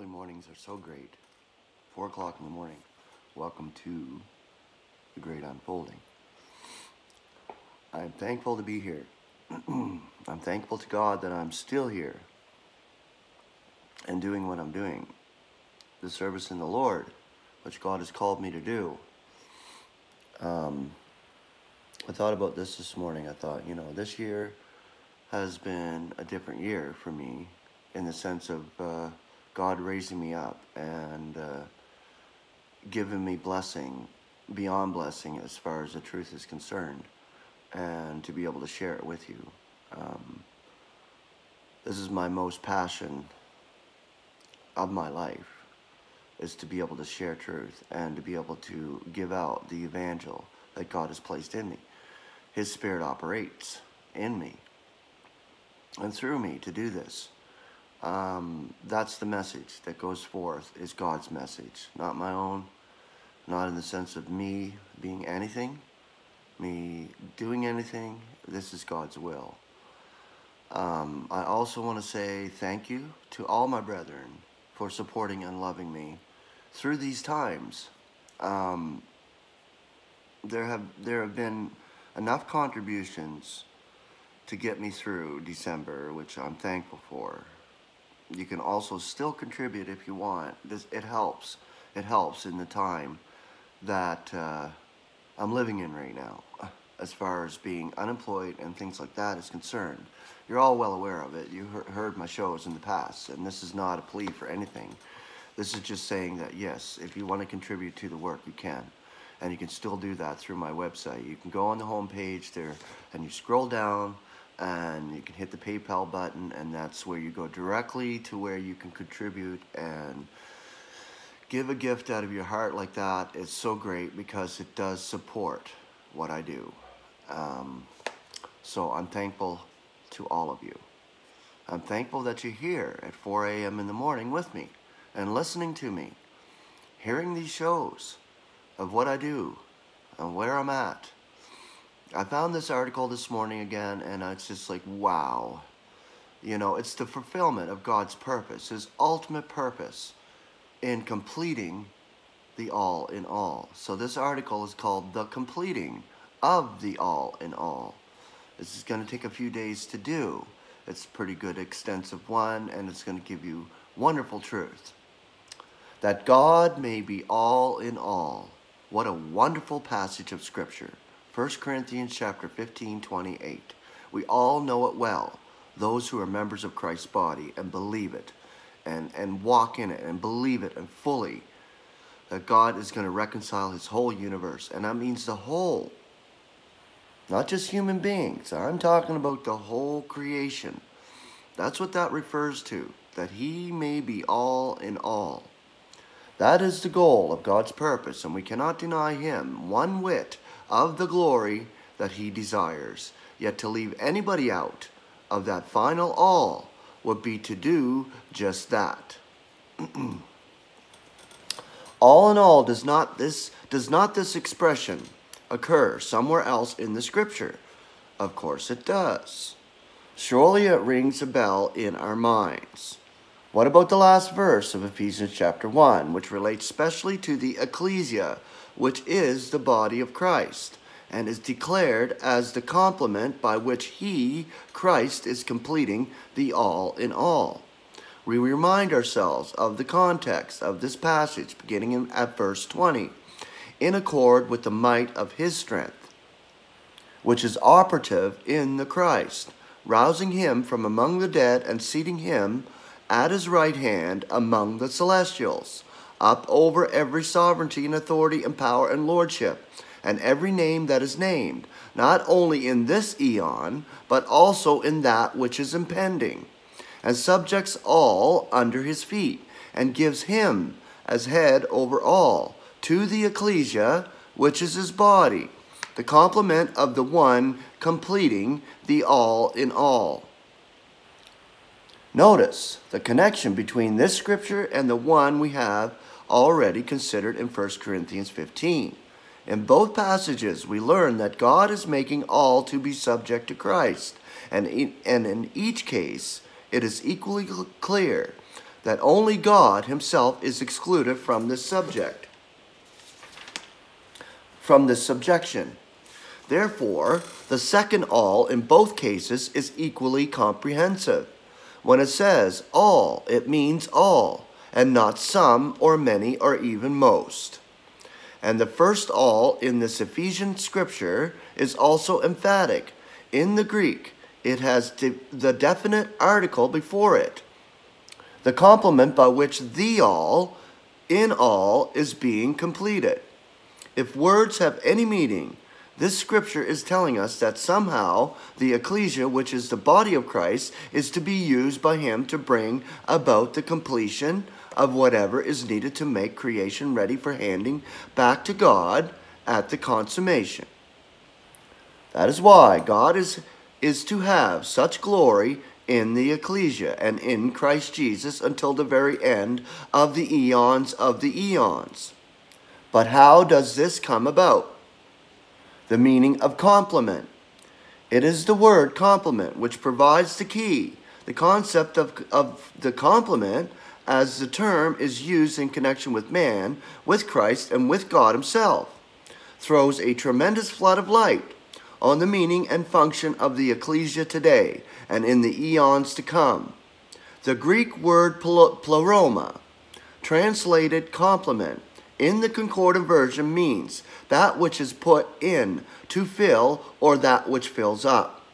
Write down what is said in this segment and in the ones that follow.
Early mornings are so great. Four o'clock in the morning. Welcome to the great unfolding. I'm thankful to be here. I'm thankful to God that I'm still here and doing what I'm doing. The service in the Lord, which God has called me to do. Um, I thought about this this morning. I thought, you know, this year has been a different year for me in the sense of uh, God raising me up and uh, giving me blessing beyond blessing as far as the truth is concerned and to be able to share it with you. Um, this is my most passion of my life is to be able to share truth and to be able to give out the evangel that God has placed in me. His spirit operates in me and through me to do this. Um, that's the message that goes forth is God's message, not my own, not in the sense of me being anything, me doing anything. This is God's will. Um, I also want to say thank you to all my brethren for supporting and loving me through these times. Um, there have there have been enough contributions to get me through December, which I'm thankful for. You can also still contribute if you want. This it helps. It helps in the time that uh, I'm living in right now, as far as being unemployed and things like that is concerned. You're all well aware of it. You heard my shows in the past, and this is not a plea for anything. This is just saying that yes, if you want to contribute to the work, you can. And you can still do that through my website. You can go on the home page there and you scroll down and you can hit the PayPal button and that's where you go directly to where you can contribute and give a gift out of your heart like that. It's so great because it does support what I do. Um, so I'm thankful to all of you. I'm thankful that you're here at 4 a.m. in the morning with me and listening to me, hearing these shows of what I do and where I'm at I found this article this morning again, and it's just like, wow. You know, it's the fulfillment of God's purpose, His ultimate purpose in completing the all in all. So this article is called The Completing of the All in All. This is going to take a few days to do. It's a pretty good extensive one, and it's going to give you wonderful truth. That God may be all in all. What a wonderful passage of Scripture. 1 Corinthians chapter 15, 28. We all know it well, those who are members of Christ's body and believe it and, and walk in it and believe it and fully that God is going to reconcile his whole universe. And that means the whole, not just human beings. I'm talking about the whole creation. That's what that refers to, that he may be all in all. That is the goal of God's purpose, and we cannot deny him one whit of the glory that he desires. Yet to leave anybody out of that final all would be to do just that. all in all does not this does not this expression occur somewhere else in the scripture? Of course it does. Surely it rings a bell in our minds. What about the last verse of Ephesians chapter 1, which relates specially to the ecclesia, which is the body of Christ, and is declared as the complement by which he, Christ, is completing the all in all. We remind ourselves of the context of this passage beginning at verse 20, in accord with the might of his strength, which is operative in the Christ, rousing him from among the dead and seating him at his right hand among the celestials up over every sovereignty and authority and power and lordship, and every name that is named, not only in this eon, but also in that which is impending, and subjects all under his feet, and gives him as head over all, to the ecclesia, which is his body, the complement of the one completing the all in all. Notice the connection between this scripture and the one we have already considered in 1 Corinthians 15. In both passages, we learn that God is making all to be subject to Christ, and in, and in each case, it is equally clear that only God himself is excluded from this subject, from this subjection. Therefore, the second all in both cases is equally comprehensive. When it says all, it means all, and not some or many or even most. And the first all in this Ephesian scripture is also emphatic. In the Greek, it has the definite article before it, the complement by which the all, in all, is being completed. If words have any meaning, this scripture is telling us that somehow the ecclesia, which is the body of Christ, is to be used by him to bring about the completion of whatever is needed to make creation ready for handing back to God at the consummation. That is why God is, is to have such glory in the ecclesia and in Christ Jesus until the very end of the eons of the eons. But how does this come about? The meaning of complement. It is the word complement which provides the key. The concept of, of the complement as the term is used in connection with man, with Christ, and with God himself, throws a tremendous flood of light on the meaning and function of the ecclesia today and in the eons to come. The Greek word pleroma, translated complement, in the Concordant version means that which is put in to fill or that which fills up.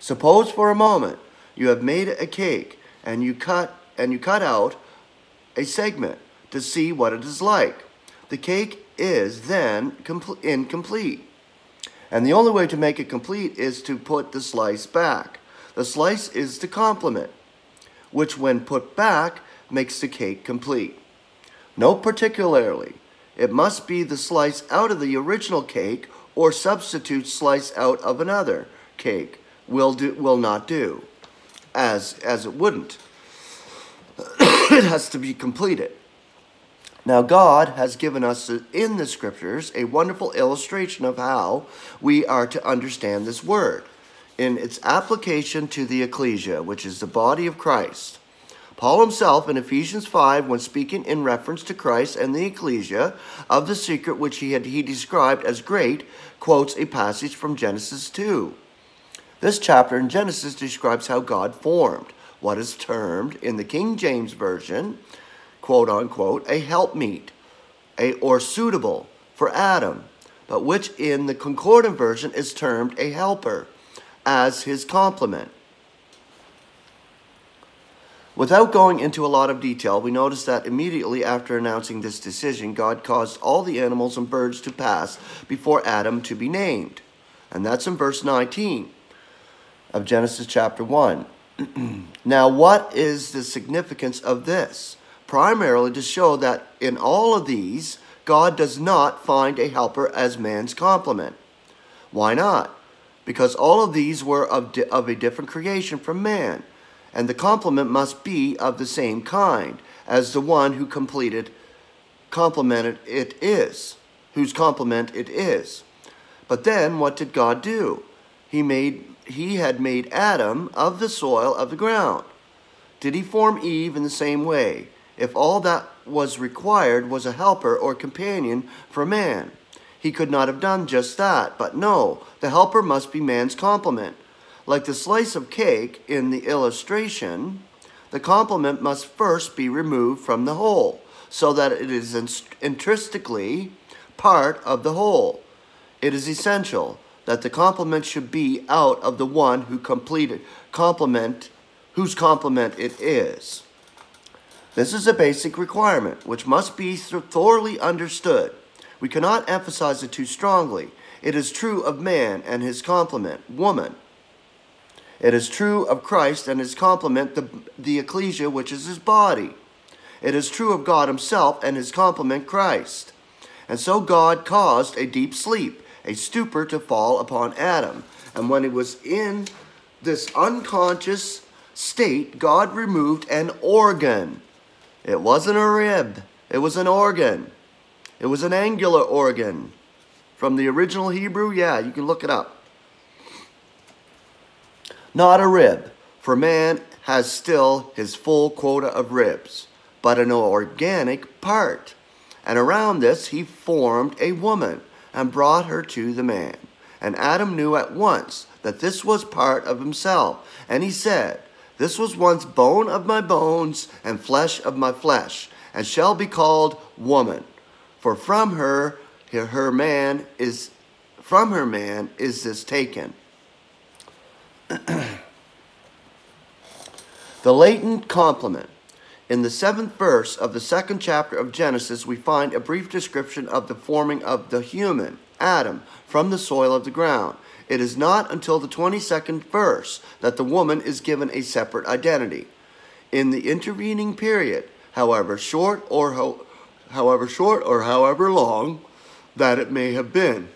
Suppose for a moment you have made a cake and you cut and you cut out a segment to see what it is like. The cake is then incomplete. And the only way to make it complete is to put the slice back. The slice is the complement, which when put back makes the cake complete. Note particularly, it must be the slice out of the original cake or substitute slice out of another cake. Will do will not do. As as it wouldn't. It has to be completed. Now god has given us uh, in the scriptures a wonderful illustration of how we are to understand this word in its application to the ecclesia which is the body of christ Paul himself in Ephesians 5, when speaking in reference to Christ and the ecclesia of the secret which he had he described as great, quotes a passage from Genesis 2. This chapter in Genesis describes how God formed what is termed in the King James Version, quote unquote, a helpmeet, a or suitable for Adam, but which in the Concordant Version is termed a helper as his complement. Without going into a lot of detail, we notice that immediately after announcing this decision, God caused all the animals and birds to pass before Adam to be named. And that's in verse 19 of Genesis chapter 1. now, what is the significance of this? Primarily to show that in all of these, God does not find a helper as man's complement. Why not? Because all of these were of, of a different creation from man and the complement must be of the same kind as the one who completed complemented it is, whose complement it is. But then what did God do? He made he had made Adam of the soil of the ground. Did he form Eve in the same way? If all that was required was a helper or companion for man, he could not have done just that. But no, the helper must be man's complement. Like the slice of cake in the illustration, the complement must first be removed from the whole so that it is intrinsically part of the whole. It is essential that the complement should be out of the one who completed complement whose complement it is. This is a basic requirement which must be thoroughly understood. We cannot emphasize it too strongly. It is true of man and his complement, woman, it is true of Christ and his complement, the, the ecclesia, which is his body. It is true of God himself and his complement, Christ. And so God caused a deep sleep, a stupor to fall upon Adam. And when he was in this unconscious state, God removed an organ. It wasn't a rib, it was an organ. It was an angular organ. From the original Hebrew, yeah, you can look it up not a rib. For man has still his full quota of ribs, but an organic part. And around this he formed a woman and brought her to the man. And Adam knew at once that this was part of himself. And he said, This was once bone of my bones and flesh of my flesh, and shall be called woman. For from her, her man is, from her man is this taken. the latent complement. In the seventh verse of the second chapter of Genesis, we find a brief description of the forming of the human, Adam, from the soil of the ground. It is not until the 22nd verse that the woman is given a separate identity. In the intervening period, however short or ho however short or however long that it may have been,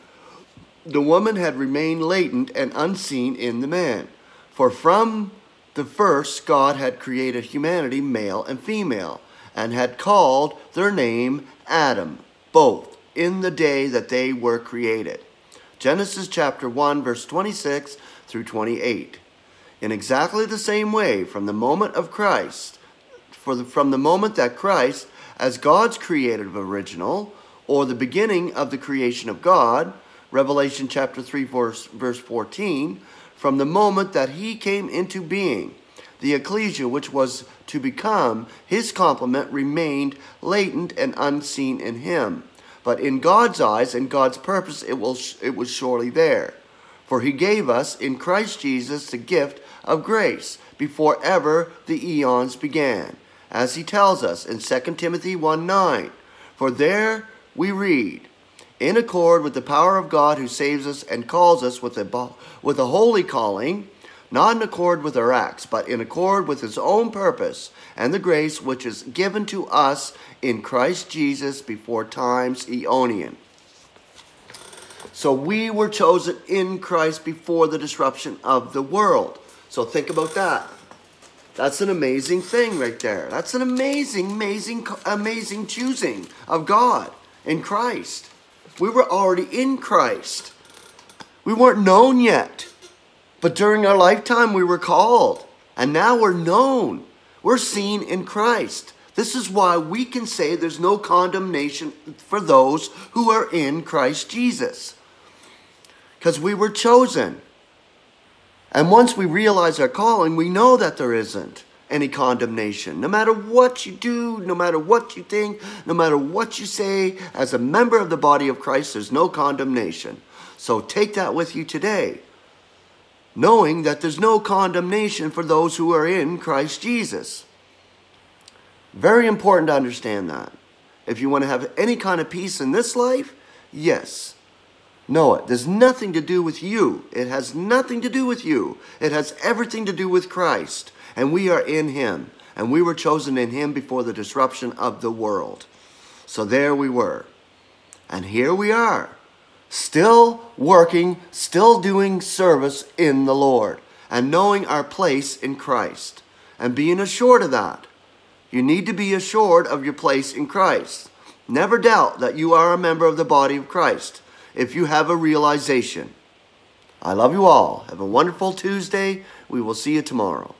the woman had remained latent and unseen in the man. For from the first God had created humanity male and female, and had called their name Adam, both in the day that they were created. Genesis chapter 1, verse 26 through 28. In exactly the same way, from the moment of Christ, for the, from the moment that Christ, as God's creative original, or the beginning of the creation of God, Revelation chapter 3, verse, verse 14, from the moment that he came into being, the ecclesia, which was to become his complement, remained latent and unseen in him. But in God's eyes and God's purpose, it, will, it was surely there. For he gave us in Christ Jesus the gift of grace before ever the eons began. As he tells us in 2 Timothy 1 9, For there we read, in accord with the power of God who saves us and calls us with a, with a holy calling, not in accord with our acts, but in accord with his own purpose and the grace which is given to us in Christ Jesus before times aeonian. So we were chosen in Christ before the disruption of the world. So think about that. That's an amazing thing right there. That's an amazing, amazing, amazing choosing of God in Christ. We were already in Christ. We weren't known yet. But during our lifetime, we were called, and now we're known. We're seen in Christ. This is why we can say there's no condemnation for those who are in Christ Jesus. Because we were chosen. And once we realize our calling, we know that there isn't any condemnation. No matter what you do, no matter what you think, no matter what you say, as a member of the body of Christ, there's no condemnation. So take that with you today knowing that there's no condemnation for those who are in Christ Jesus. Very important to understand that. If you want to have any kind of peace in this life, yes. Know it. There's nothing to do with you. It has nothing to do with you. It has everything to do with Christ. And we are in Him. And we were chosen in Him before the disruption of the world. So there we were. And here we are still working, still doing service in the Lord, and knowing our place in Christ, and being assured of that. You need to be assured of your place in Christ. Never doubt that you are a member of the body of Christ if you have a realization. I love you all. Have a wonderful Tuesday. We will see you tomorrow.